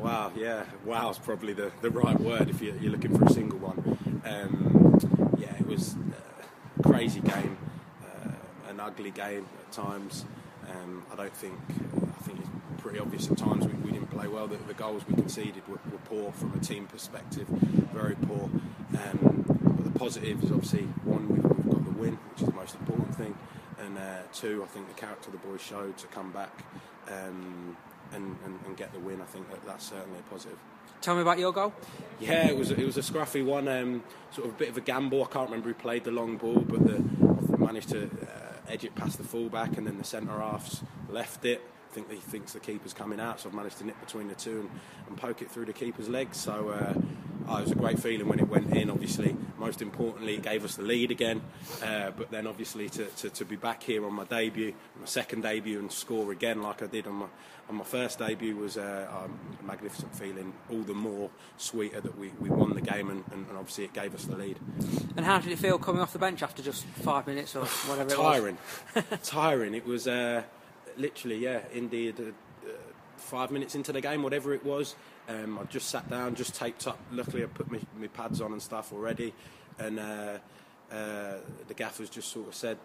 Wow, yeah, wow is probably the, the right word if you're, you're looking for a single one. Um, yeah, it was a crazy game, uh, an ugly game at times. Um, I don't think, I think it's pretty obvious at times we, we didn't play well. The, the goals we conceded were, were, poor from a team perspective, very poor. Um, but the positive is obviously one, we've, we've, got the win, which is the most important thing. And uh, two, I think the character the boys showed to come back. Um, and, and, and, get the win. I think that that's certainly a positive. Tell me about your goal. Yeah, it was it was a scruffy one, um, sort of a bit of a gamble. I can't remember who played the long ball, but the managed to uh, edge it past the fullback, and then the centre halves left it. I think he thinks the keeper's coming out, so I've managed to nip between the two and, and poke it through the keeper's legs. So uh, oh, it was a great feeling when it went in. Obviously, most importantly, it gave us the lead again. Uh, but then, obviously, to, to, to, be back here on my debut, my second debut, and score again like I did on my on my first debut was uh, um, a magnificent feeling. All the more sweeter that we, we won the game, and, and, and, obviously it gave us the lead. And how did it feel coming off the bench after just five minutes or whatever? It was? Tiring, tiring. It was uh, literally yeah. Indeed, uh, five minutes into the game, whatever it was. Um, I just sat down, just taped up. Luckily, I put my, pads on and stuff already, and uh, uh, the gaffers just sort of said,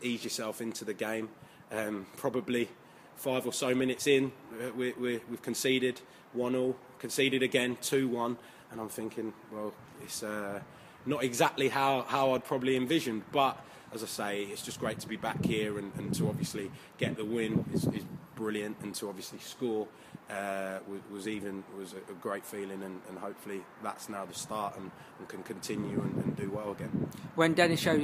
"Ease yourself into the game." Um, probably five or so minutes in, uh, we, we, we've conceded one all, conceded again two one, and I'm thinking, well, it's uh, not exactly how, how I'd probably envisioned, but as I say, it's just great to be back here and, and to obviously get the win is, is brilliant, and to obviously score uh, was, was, even was a, a great feeling, and, and, hopefully that's now the start and, and can continue and, and do well again. When Dennis showed you